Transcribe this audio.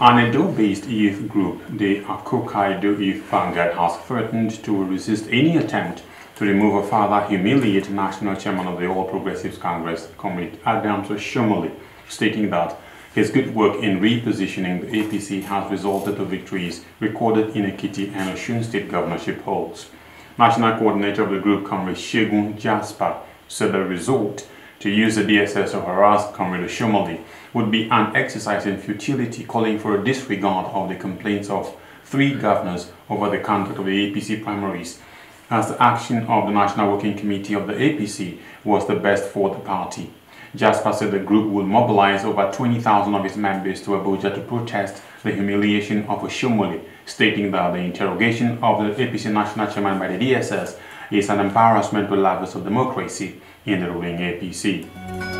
An Edo-based youth group, the Akoko Edo Youth Vanguard, has threatened to resist any attempt to remove or further humiliate National Chairman of the All Progressives Congress, Comrade Adams Oshiomhole, stating that his good work in repositioning the APC has resulted to victories recorded in Ekiti and Osun state governorship polls. National coordinator of the group, Comrade Segun Jasper, said the result to use the DSS to harass Comrade Oshiomhole would be an exercise in futility calling for a disregard of the complaints of three governors over the conduct of the APC primaries as the action of the National Working Committee of the APC was the best for the party. Jasper said the group will mobilize over 20,000 of its members to Abuja to protest the humiliation of Oshiomhole, stating that the interrogation of the APC national chairman by the DSS is an embarrassment to lovers of democracy in the ruling APC.